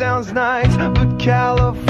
sounds nice, but California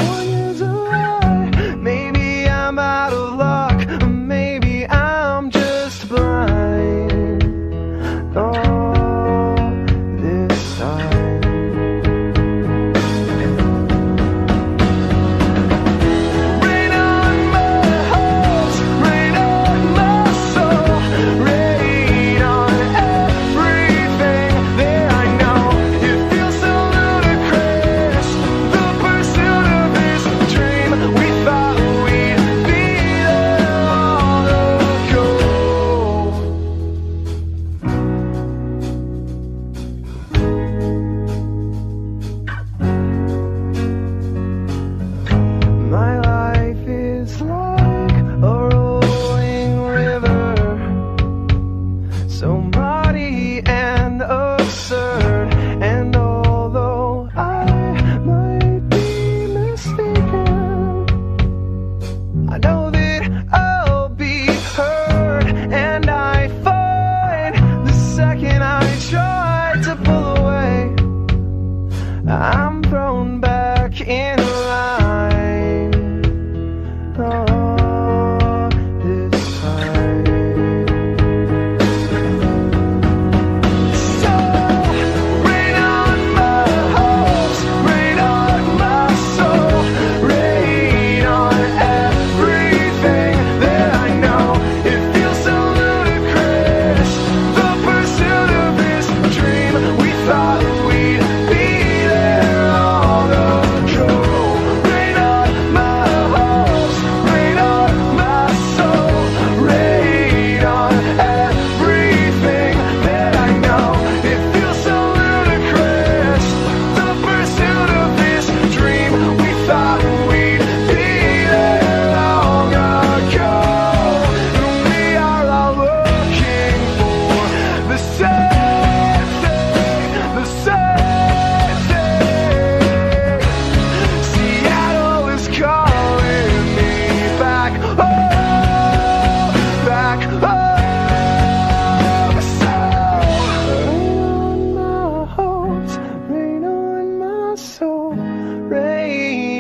so much.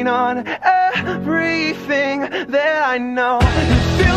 Lean on everything that I know.